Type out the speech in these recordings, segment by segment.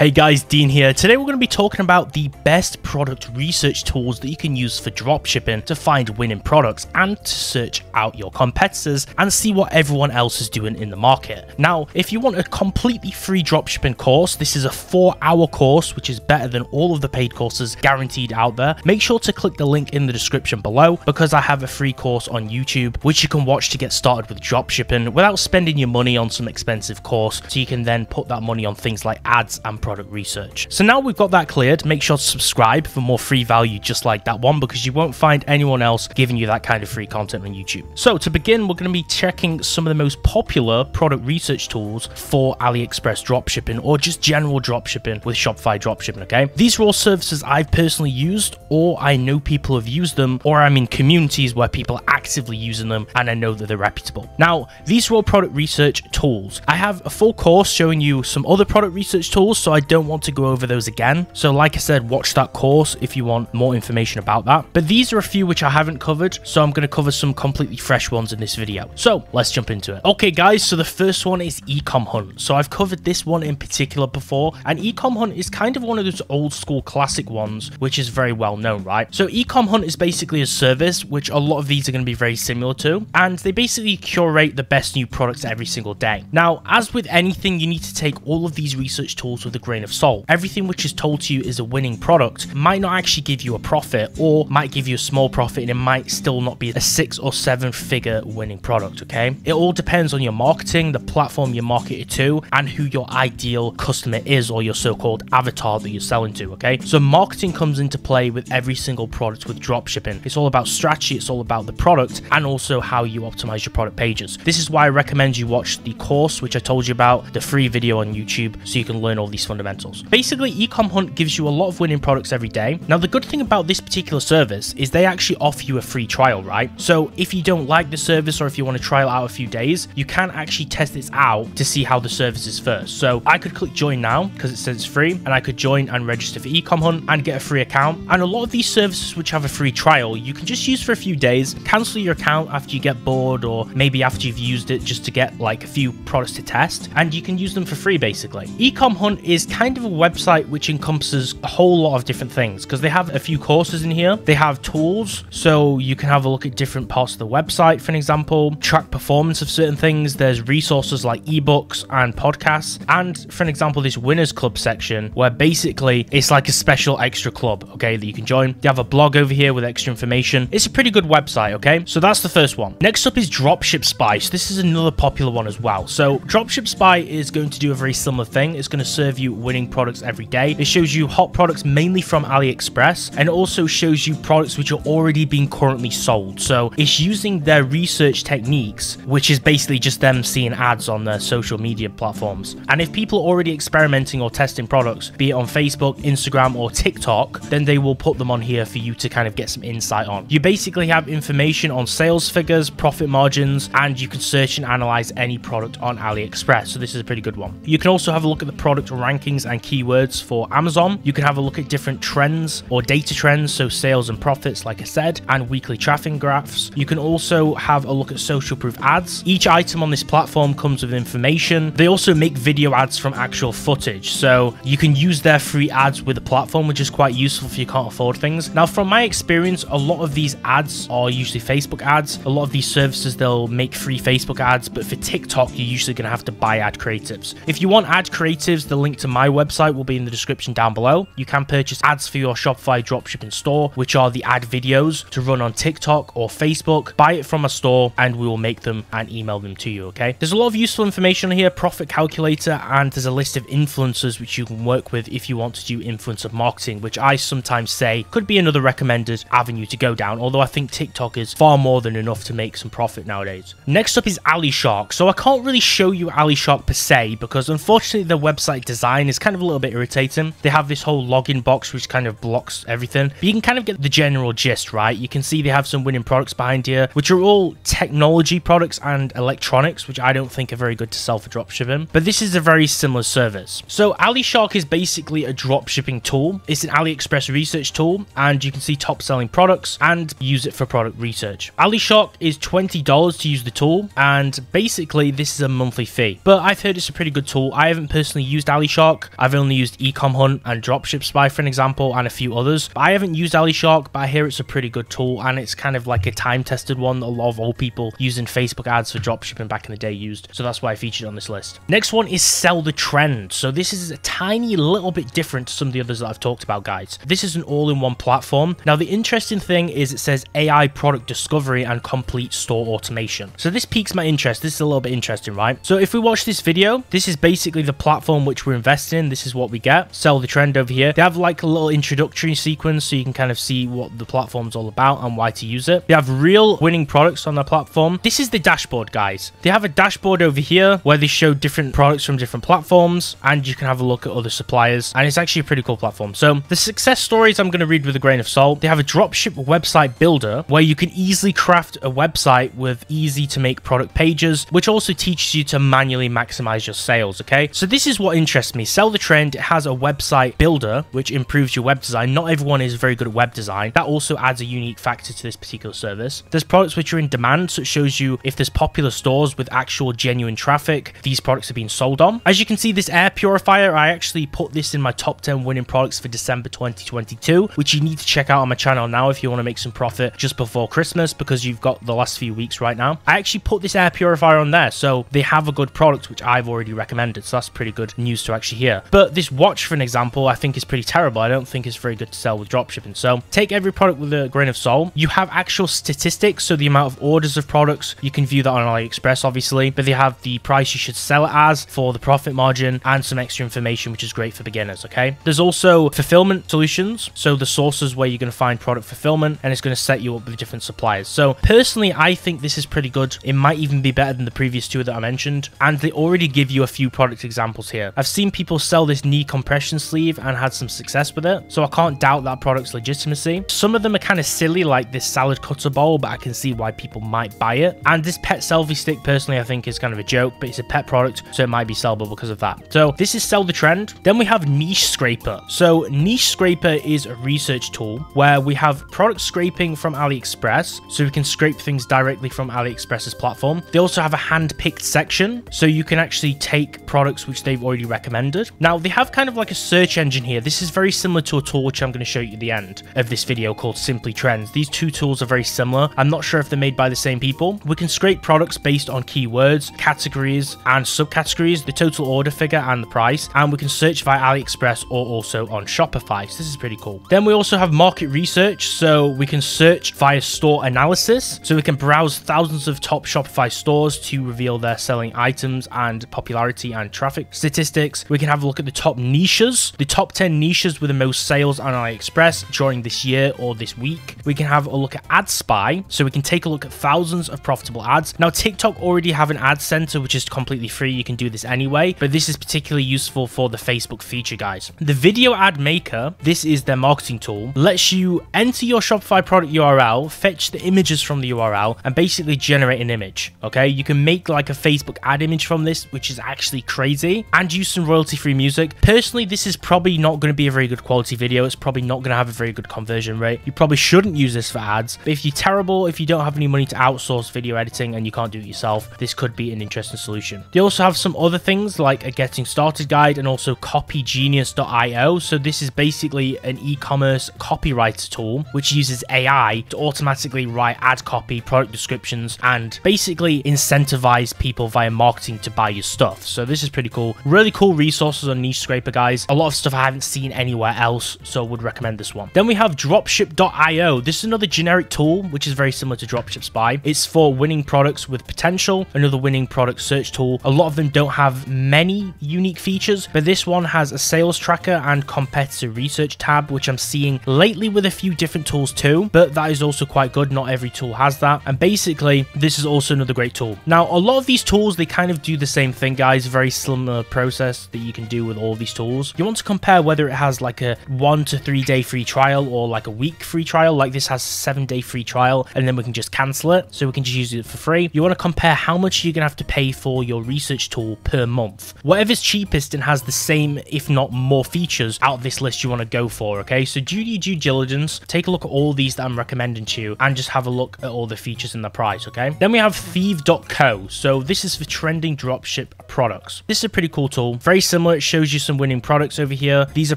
Hey guys, Dean here. Today we're going to be talking about the best product research tools that you can use for dropshipping to find winning products and to search out your competitors and see what everyone else is doing in the market. Now, if you want a completely free dropshipping course, this is a four hour course, which is better than all of the paid courses guaranteed out there. Make sure to click the link in the description below because I have a free course on YouTube, which you can watch to get started with dropshipping without spending your money on some expensive course. So you can then put that money on things like ads and product research. So now we've got that cleared, make sure to subscribe for more free value just like that one because you won't find anyone else giving you that kind of free content on YouTube. So to begin, we're going to be checking some of the most popular product research tools for AliExpress dropshipping or just general dropshipping with Shopify dropshipping, okay? These are all services I've personally used or I know people have used them or I'm in communities where people are actively using them and I know that they're reputable. Now, these are all product research tools. I have a full course showing you some other product research tools so I don't want to go over those again. So like I said, watch that course if you want more information about that. But these are a few which I haven't covered, so I'm going to cover some completely fresh ones in this video. So let's jump into it. Okay guys, so the first one is Ecom Hunt. So I've covered this one in particular before, and Ecom Hunt is kind of one of those old school classic ones, which is very well known, right? So Ecom Hunt is basically a service, which a lot of these are going to be very similar to, and they basically curate the best new products every single day. Now, as with anything, you need to take all of these research tools with a grain of salt. Everything which is told to you is a winning product might not actually give you a profit or might give you a small profit and it might still not be a six or seven figure winning product, okay? It all depends on your marketing, the platform you market it to, and who your ideal customer is or your so-called avatar that you're selling to, okay? So marketing comes into play with every single product with dropshipping. It's all about strategy, it's all about the product, and also how you optimize your product pages. This is why I recommend you watch the course, which I told you about, the free video on YouTube, so you can learn all these fundamentals. Basically, Ecom Hunt gives you a lot of winning products every day. Now, the good thing about this particular service is they actually offer you a free trial, right? So if you don't like the service or if you want to trial out a few days, you can actually test this out to see how the service is first. So I could click join now because it says it's free and I could join and register for Ecom Hunt and get a free account. And a lot of these services which have a free trial, you can just use for a few days, cancel your account after you get bored or maybe after you've used it just to get like a few products to test and you can use them for free basically. Ecom Hunt is kind of a website which encompasses a whole lot of different things because they have a few courses in here. They have tools so you can have a look at different parts of the website for an example, track performance of certain things. There's resources like ebooks and podcasts and for an example this winners club section where basically it's like a special extra club okay that you can join. They have a blog over here with extra information. It's a pretty good website okay so that's the first one. Next up is Dropship Spy. So this is another popular one as well. So Dropship Spy is going to do a very similar thing. It's going to serve you winning products every day. It shows you hot products mainly from AliExpress and also shows you products which are already being currently sold. So it's using their research techniques, which is basically just them seeing ads on their social media platforms. And if people are already experimenting or testing products, be it on Facebook, Instagram, or TikTok, then they will put them on here for you to kind of get some insight on. You basically have information on sales figures, profit margins, and you can search and analyze any product on AliExpress. So this is a pretty good one. You can also have a look at the product rankings and keywords for Amazon. You can have a look at different trends or data trends, so sales and profits, like I said, and weekly traffic graphs. You can also have a look at social proof ads. Each item on this platform comes with information. They also make video ads from actual footage, so you can use their free ads with the platform, which is quite useful if you can't afford things. Now, from my experience, a lot of these ads are usually Facebook ads. A lot of these services, they'll make free Facebook ads, but for TikTok, you're usually going to have to buy ad creatives. If you want ad creatives, the link to my website will be in the description down below. You can purchase ads for your Shopify dropshipping store, which are the ad videos to run on TikTok or Facebook. Buy it from a store and we will make them and email them to you, okay? There's a lot of useful information here, profit calculator, and there's a list of influencers which you can work with if you want to do influencer marketing, which I sometimes say could be another recommended avenue to go down, although I think TikTok is far more than enough to make some profit nowadays. Next up is AliShark. So I can't really show you AliShark per se because unfortunately the website design is kind of a little bit irritating. They have this whole login box which kind of blocks everything. But you can kind of get the general gist, right? You can see they have some winning products behind here, which are all technology products and electronics, which I don't think are very good to sell for dropshipping. But this is a very similar service. So AliShark is basically a dropshipping tool. It's an AliExpress research tool, and you can see top selling products and use it for product research. AliShark is $20 to use the tool, and basically this is a monthly fee. But I've heard it's a pretty good tool. I haven't personally used AliShark I've only used Ecom Hunt and Dropship Spy for an example and a few others. But I haven't used AliShark, but I hear it's a pretty good tool and it's kind of like a time tested one that a lot of old people using Facebook ads for dropshipping back in the day used. So that's why I featured on this list. Next one is Sell the Trend. So this is a tiny little bit different to some of the others that I've talked about, guys. This is an all in one platform. Now, the interesting thing is it says AI product discovery and complete store automation. So this piques my interest. This is a little bit interesting, right? So if we watch this video, this is basically the platform which we're investing in. This is what we get. Sell the trend over here. They have like a little introductory sequence so you can kind of see what the platform's all about and why to use it. They have real winning products on their platform. This is the dashboard, guys. They have a dashboard over here where they show different products from different platforms and you can have a look at other suppliers and it's actually a pretty cool platform. So the success stories I'm going to read with a grain of salt. They have a dropship website builder where you can easily craft a website with easy to make product pages, which also teaches you to manually maximize your sales. Okay. So this is what interests me. Sell the trend it has a website builder, which improves your web design. Not everyone is very good at web design. That also adds a unique factor to this particular service. There's products which are in demand, so it shows you if there's popular stores with actual genuine traffic, these products are being sold on. As you can see, this air purifier, I actually put this in my top 10 winning products for December 2022, which you need to check out on my channel now if you want to make some profit just before Christmas because you've got the last few weeks right now. I actually put this air purifier on there, so they have a good product which I've already recommended, so that's pretty good news to actually hear. But this watch, for an example, I think is pretty terrible. I don't think it's very good to sell with dropshipping. So take every product with a grain of salt. You have actual statistics, so the amount of orders of products, you can view that on AliExpress, obviously, but they have the price you should sell it as for the profit margin and some extra information, which is great for beginners, okay? There's also fulfillment solutions, so the sources where you're going to find product fulfillment, and it's going to set you up with different suppliers. So personally, I think this is pretty good. It might even be better than the previous two that I mentioned, and they already give you a few product examples here. I've seen people sell this knee compression sleeve and had some success with it, so I can't doubt that product's legitimacy. Some of them are kind of silly, like this salad cutter bowl, but I can see why people might buy it. And this pet selfie stick, personally, I think is kind of a joke, but it's a pet product, so it might be sellable because of that. So this is Sell the Trend. Then we have Niche Scraper. So Niche Scraper is a research tool where we have product scraping from AliExpress, so we can scrape things directly from AliExpress's platform. They also have a hand-picked section, so you can actually take products which they've already recommended. Now, they have kind of like a search engine here. This is very similar to a tool which I'm going to show you at the end of this video called Simply Trends. These two tools are very similar. I'm not sure if they're made by the same people. We can scrape products based on keywords, categories, and subcategories, the total order figure and the price, and we can search via AliExpress or also on Shopify. So this is pretty cool. Then we also have market research, so we can search via store analysis, so we can browse thousands of top Shopify stores to reveal their selling items and popularity and traffic statistics. We can have a look at the top niches, the top 10 niches with the most sales on AliExpress during this year or this week. We can have a look at Ad Spy, so we can take a look at thousands of profitable ads. Now, TikTok already have an ad center, which is completely free. You can do this anyway, but this is particularly useful for the Facebook feature, guys. The Video Ad Maker, this is their marketing tool, lets you enter your Shopify product URL, fetch the images from the URL, and basically generate an image. Okay, you can make like a Facebook ad image from this, which is actually crazy, and use some royalty free music. Personally, this is probably not going to be a very good quality video. It's probably not going to have a very good conversion rate. You probably shouldn't use this for ads. But if you're terrible, if you don't have any money to outsource video editing and you can't do it yourself, this could be an interesting solution. They also have some other things like a getting started guide and also copygenius.io. So this is basically an e-commerce copywriter tool which uses AI to automatically write ad copy, product descriptions, and basically incentivize people via marketing to buy your stuff. So this is pretty cool. Really cool resources on Niche Scraper, guys. A lot of stuff I haven't seen anywhere else, so would recommend this one. Then we have dropship.io. This is another generic tool, which is very similar to Dropship Spy. It's for winning products with potential, another winning product search tool. A lot of them don't have many unique features, but this one has a sales tracker and competitor research tab, which I'm seeing lately with a few different tools too, but that is also quite good. Not every tool has that. And basically, this is also another great tool. Now, a lot of these tools, they kind of do the same thing, guys. Very similar process that you can do with all these tools. You want to compare whether it has like a one to three day free trial or like a week free trial. Like this has seven day free trial, and then we can just cancel it. So we can just use it for free. You want to compare how much you're going to have to pay for your research tool per month. Whatever's cheapest and has the same, if not more features out of this list you want to go for, okay? So do your due diligence, take a look at all these that I'm recommending to you, and just have a look at all the features and the price, okay? Then we have Thieve.co. So this is for trending dropship products. This is a pretty cool tool, very similar. It shows you some winning products over here. These are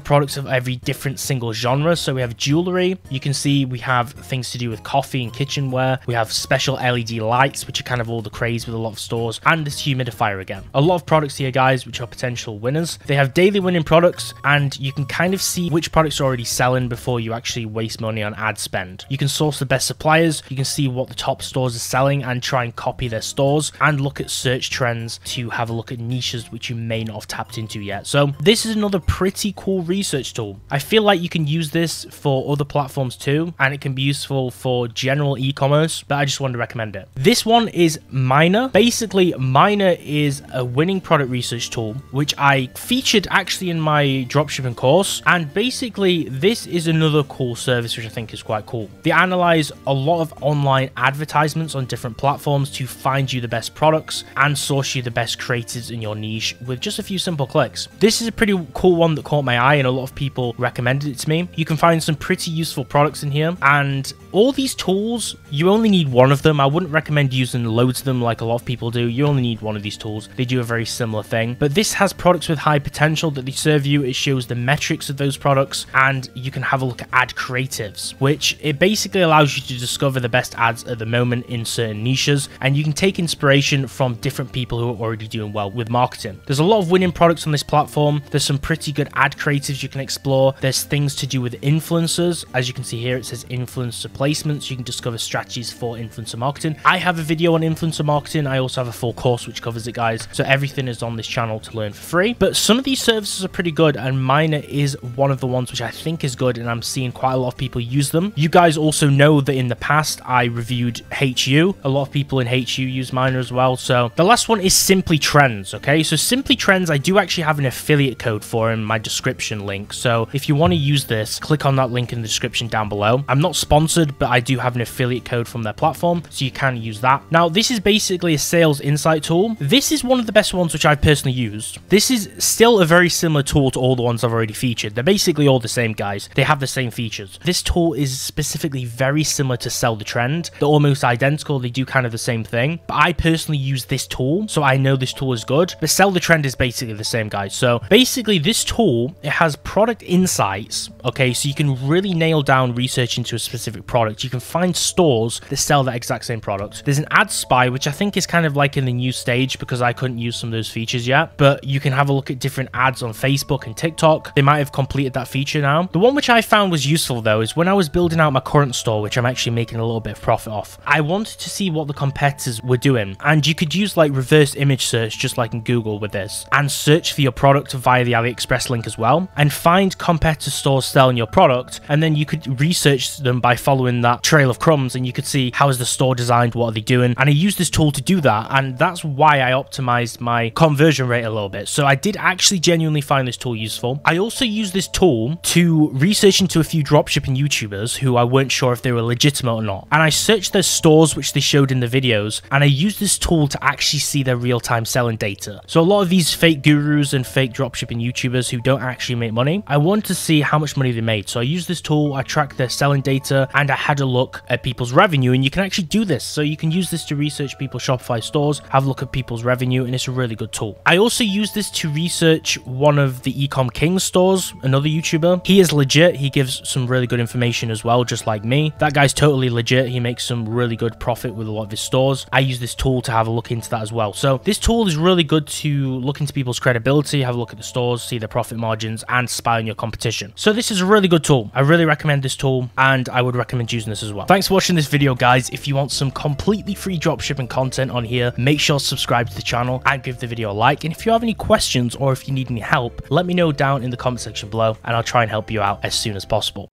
products of every different single genre. So we have jewelry. You can see we have things to do with coffee and kitchenware. We have special LED lights, which are kind of all the craze with a lot of stores, and this humidifier again. A lot of products here, guys, which are potential winners. They have daily winning products, and you can kind of see which products are already selling before you actually waste money on ad spend. You can source the best suppliers, you can see what the top stores are selling and try and copy their stores, and look at search trends to have a look at niches which you may not have tapped into yet. So this is another pretty cool research tool. I feel like you can use this for other platforms too, and it can be useful for general e-commerce, but I just wanted to recommend it. This one is Miner. Basically, Miner is a winning product research tool, which I featured actually in my dropshipping course. And basically, this is another cool service, which I think is quite cool. They analyze a lot of online advertisements on different platforms to find you the best products and source you the best creators in your niche with just a few simple clicks. This is a pretty cool one that caught my eye and a lot of people recommended it to me. You can find some pretty useful products in here and all these tools, you only need one of them. I wouldn't recommend using loads of them like a lot of people do. You only need one of these tools. They do a very similar thing. But this has products with high potential that they serve you. It shows the metrics of those products and you can have a look at ad creatives, which it basically allows you to discover the best ads at the moment in certain niches and you can take inspiration from different people who are already doing well with marketing. There's a lot of winning products on this platform. There's some pretty good ad creatives you can explore. There's things to do with influencers. As you can see here, it says influencer placements. You can discover strategies for influencer marketing. I have a video on influencer marketing. I also have a full course which covers it, guys. So everything is on this channel to learn for free. But some of these services are pretty good, and Miner is one of the ones which I think is good, and I'm seeing quite a lot of people use them. You guys also know that in the past I reviewed HU. A lot of people in HU use Miner as well. So the last one is Simply Trends. Okay, so Simply Trends, I do actually have an affiliate code for in my description link. So if you want to use this, click on that link in the description down below. I'm not sponsored, but I do have an affiliate code from their platform, so you can use that. Now, this is basically a sales insight tool. This is one of the best ones which I've personally used. This is still a very similar tool to all the ones I've already featured. They're basically all the same, guys. They have the same features. This tool is specifically very similar to Sell the Trend. They're almost identical. They do kind of the same thing. But I personally use this tool, so I know this tool is good. But Sell the Trend is basically the same, guys. So basically, this tool, it has product insights, okay? So you can really nail down research into a specific product. You can find stores that sell that exact same product. There's an ad spy, which I think is kind of like in the new stage because I couldn't use some of those features yet. But you can have a look at different ads on Facebook and TikTok. They might have completed that feature now. The one which I found was useful though is when I was building out my current store, which I'm actually making a little bit of profit off, I wanted to see what the competitors were doing. And you could use like reverse image search just like in Google with this and search for your product via the AliExpress link as well and find competitor stores selling your product. And then you could research them by following that trail of crumbs and you could see how is the store designed, what are they doing. And I used this tool to do that. And that's why I optimized my conversion rate a little bit. So I did actually genuinely find this tool useful. I also used this tool to research into a few dropshipping YouTubers who I weren't sure if they were legitimate or not. And I searched their stores, which they showed in the videos, and I used this tool to actually see their real-time selling data. So a lot of these fake gurus and fake dropshipping YouTubers who don't actually make money, I wanted to see how much money they made. So I used this tool, I tracked their selling data, and I had a look at people's revenue, and you can actually do this. So you can use this to research people's Shopify stores, have a look at people's revenue, and it's a really good tool. I also use this to research one of the Ecom King stores, another YouTuber. He is legit. He gives some really good information as well, just like me. That guy's totally legit. He makes some really good profit with a lot of his stores. I use this tool to have a look into that as well. So this tool is really good to look into people's credibility, have a look at the stores, see their profit margins, and spy on your competition. So this is a really good tool. I really recommend this tool, and I would recommend using this as well. Thanks for watching this video, guys. If you want some completely free dropshipping content on here, make sure to subscribe to the channel and give the video a like. And if you have any questions or if you need any help, let me know down in the comment section below, and I'll try and help you out as soon as possible.